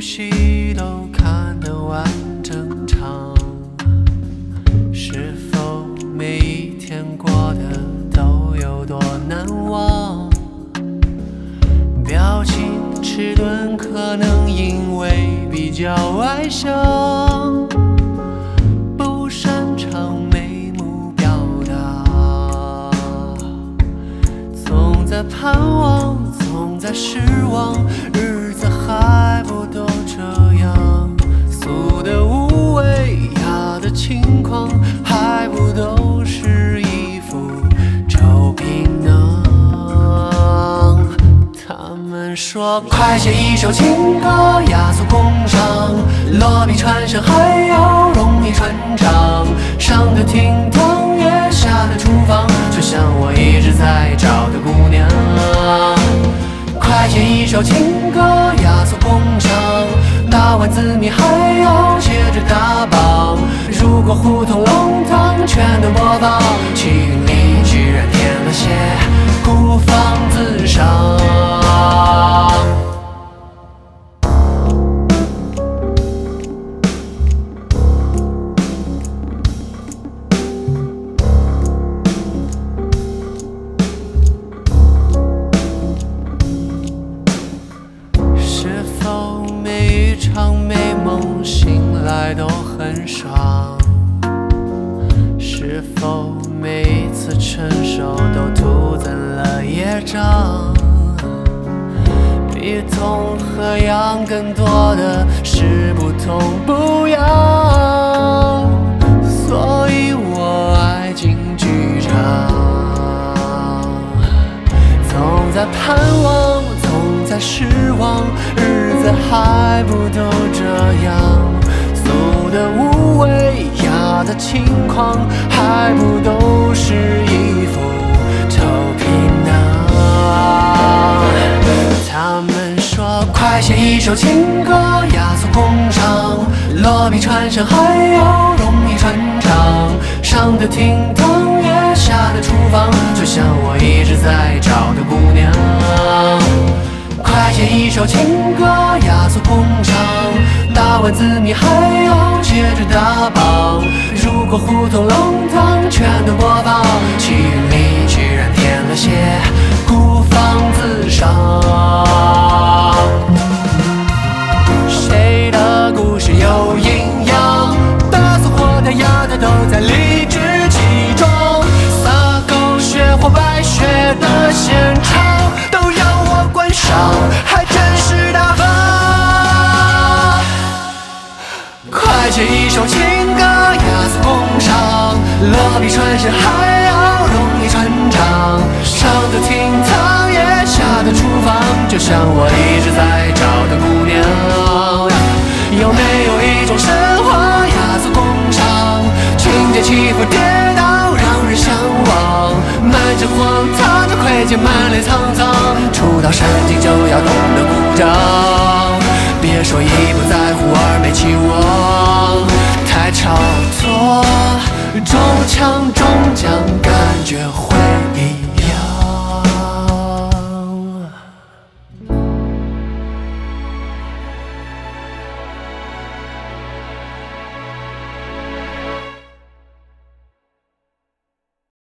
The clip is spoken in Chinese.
部戏都看得完整场，是否每一天过得都有多难忘？表情迟钝，可能因为比较外向，不擅长眉目表达，总在盼望，总在失望，说快写一首情歌，雅俗共赏，落笔传神还要容易传唱。上得厅堂，也下的厨房，就像我一直在找的姑娘。快写一首情歌，雅俗共赏，打完字谜还要接着打榜。如果胡同弄堂全都播放，气运里居然很爽？是否每一次成熟都徒增了业障？比痛和痒更多的是不痛不痒，所以我爱进剧场。总在盼望，总在失望，日子还不都这样？的无畏，雅的轻狂，还不都是一副臭皮囊？他们说快写一首情歌，雅俗共赏，落笔传神还要容易传唱。上的厅堂，也下的厨房，就像我一直在找的姑娘。快写一首情歌，雅俗共赏，打完字谜还要接着打榜。如果胡同弄堂落笔传神还要容易穿长。上得厅堂，也下得厨房，就像我一直在找觉。